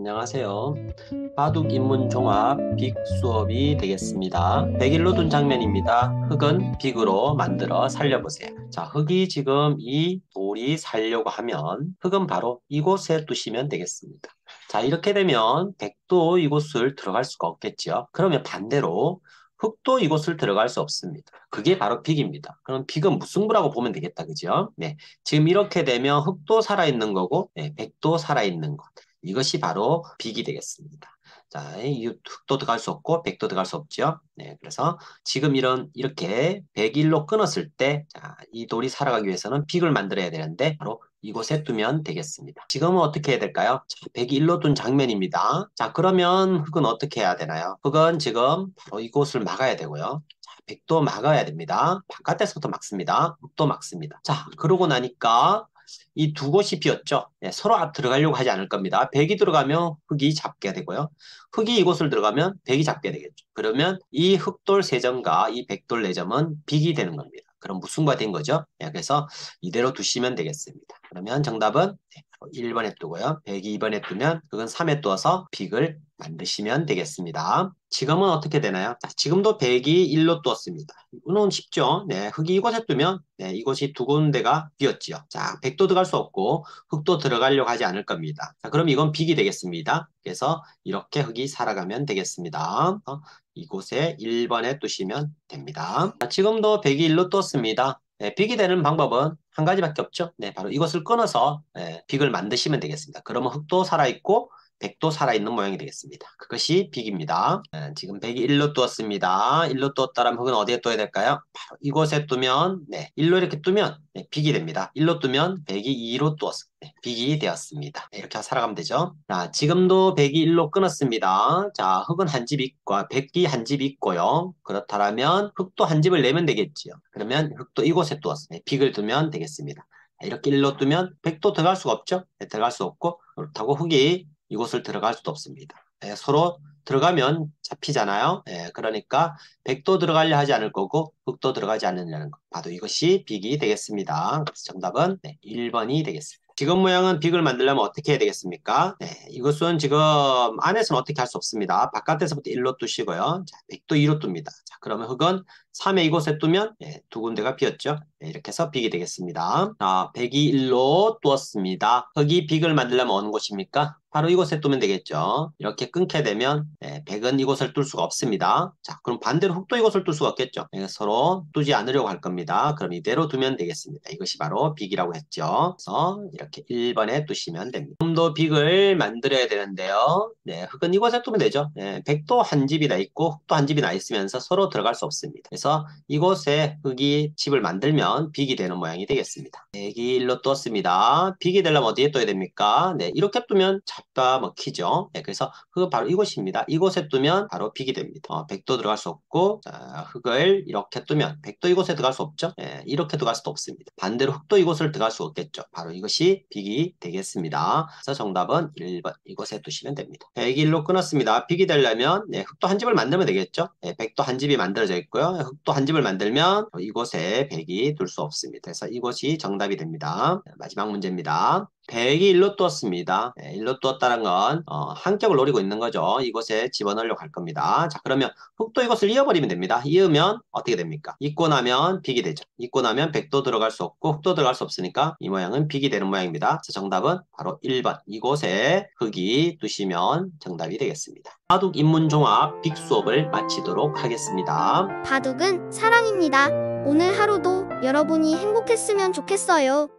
안녕하세요. 바둑 입문 종합 빅 수업이 되겠습니다. 100일로 둔 장면입니다. 흙은 빅으로 만들어 살려보세요. 자, 흙이 지금 이 돌이 살려고 하면 흙은 바로 이곳에 두시면 되겠습니다. 자, 이렇게 되면 백도 이곳을 들어갈 수가 없겠죠. 그러면 반대로 흙도 이곳을 들어갈 수 없습니다. 그게 바로 빅입니다. 그럼 빅은 무승부라고 보면 되겠다. 그죠? 네. 지금 이렇게 되면 흙도 살아있는 거고, 네, 백도 살아있는 것. 이것이 바로 빅이 되겠습니다. 자, 이 흑도 들어갈 수 없고 백도 들어갈 수 없죠. 네, 그래서 지금 이런 이렇게 101로 끊었을 때, 자, 이 돌이 살아가기 위해서는 빅을 만들어야 되는데 바로 이곳에 두면 되겠습니다. 지금은 어떻게 해야 될까요? 자, 101로 둔 장면입니다. 자, 그러면 흙은 어떻게 해야 되나요? 흙은 지금 바로 이곳을 막아야 되고요. 자, 백도 막아야 됩니다. 바깥에서부터 막습니다. 흙도 막습니다. 자, 그러고 나니까 이 두 곳이 비었죠. 네, 서로 앞 들어가려고 하지 않을 겁니다. 백이 들어가면 흙이 잡게 되고요. 흙이 이곳을 들어가면 백이 잡게 되겠죠. 그러면 이 흙돌 세점과 이 백돌 네점은 빅이 되는 겁니다. 그럼 무승부가 된 거죠. 네, 그래서 이대로 두시면 되겠습니다. 그러면 정답은 1번에 두고요. 102번에 두면 그건 3에 두어서 빅을 만드시면 되겠습니다. 지금은 어떻게 되나요? 자, 지금도 100이 1로 두었습니다. 이거는 쉽죠? 네, 흙이 이곳에 두면 네, 이곳이 두 군데가 비었지요. 자, 100도 들어갈 수 없고 흙도 들어가려고 하지 않을 겁니다. 자, 그럼 이건 빅이 되겠습니다. 그래서 이렇게 흙이 살아가면 되겠습니다. 어, 이곳에 1번에 두시면 됩니다. 자, 지금도 100이 1로 떴습니다. 네, 빅이 되는 방법은 한 가지밖에 없죠. 네, 바로 이것을 끊어서 네, 빅을 만드시면 되겠습니다. 그러면 흙도 살아있고 백도 살아있는 모양이 되겠습니다. 그것이 빅입니다. 네, 지금 백이 1로 두었습니다. 1로 두었다면 흙은 어디에 둬야 될까요? 바로 이곳에 두면 네, 1로 이렇게 두면 네, 빅이 됩니다. 1로 두면 백이 2로 두었습니다. 네, 빅이 되었습니다. 네, 이렇게 살아가면 되죠. 자, 지금도 백이 1로 끊었습니다. 자, 흙은 한 집 있고 백이 한 집 있고요. 그렇다면 흙도 한 집을 내면 되겠지요. 그러면 흙도 이곳에 두었습니다. 네, 빅을 두면 되겠습니다. 이렇게 1로 두면 백도 들어갈 수가 없죠. 네, 들어갈 수 없고 그렇다고 흙이 이곳을 들어갈 수도 없습니다. 예, 서로 들어가면 잡히잖아요. 예, 그러니까 백도 들어가려 하지 않을 거고 흑도 들어가지 않느냐는 거. 봐도 이것이 빅이 되겠습니다. 정답은 네, 1번이 되겠습니다. 지금 모양은 빅을 만들려면 어떻게 해야 되겠습니까? 네, 이것은 지금 안에서는 어떻게 할 수 없습니다. 바깥에서부터 1로 두시고요. 자, 백도 2로 둡니다. 자, 그러면 흙은 3에 이곳에 두면 네, 두 군데가 비었죠. 네, 이렇게 해서 빅이 되겠습니다. 자, 백이 1로 두었습니다. 흑이 빅을 만들려면 어느 곳입니까? 바로 이곳에 두면 되겠죠. 이렇게 끊게 되면 네, 백은 이곳을 둘 수가 없습니다. 자, 그럼 반대로 흑도 이곳을 둘 수가 없겠죠. 네, 서로 두지 않으려고 할 겁니다. 그럼 이대로 두면 되겠습니다. 이것이 바로 빅이라고 했죠. 그래서 이렇게 1번에 두시면 됩니다. 좀 더 빅을 만들어야 되는데요. 네, 흑은 이곳에 두면 되죠. 네, 백도 한 집이 나 있고 흑도 한 집이 나 있으면서 서로 들어갈 수 없습니다. 그래서 이곳에 흑이 집을 만들면 빅이 되는 모양이 되겠습니다. 백이 1로 뒀습니다. 빅이 되려면 어디에 둬야 됩니까? 네, 이렇게 두면 잡아먹히죠. 네, 그래서 흑은 바로 이곳입니다. 이곳에 두면 바로 빅이 됩니다. 어, 백도 들어갈 수 없고 자, 흙을 이렇게 두면 백도 이곳에 들어갈 수 없죠. 네, 이렇게 들어갈 수도 없습니다. 반대로 흙도 이곳을 들어갈 수 없겠죠. 바로 이것이 빅이 되겠습니다. 그래서 정답은 1번 이곳에 두시면 됩니다. 101로 끊었습니다. 빅이 되려면 네, 흙도 한 집을 만들면 되겠죠. 네, 백도 한 집이 만들어져 있고요. 흙도 한 집을 만들면 이곳에 백이 둘 수 없습니다. 그래서 이곳이 정답이 됩니다. 마지막 문제입니다. 100이 1로 떴습니다. 네, 1로 떴다는 건 어, 한격을 노리고 있는 거죠. 이곳에 집어넣으려고 할 겁니다. 자 그러면 흙도 이것을 이어버리면 됩니다. 이으면 어떻게 됩니까? 잊고 나면 빅이 되죠. 잊고 나면 백도 들어갈 수 없고 흙도 들어갈 수 없으니까 이 모양은 빅이 되는 모양입니다. 자, 정답은 바로 1번 이곳에 흙이 두시면 정답이 되겠습니다. 바둑 입문종합 빅 수업을 마치도록 하겠습니다. 바둑은 사랑입니다. 오늘 하루도 여러분이 행복했으면 좋겠어요.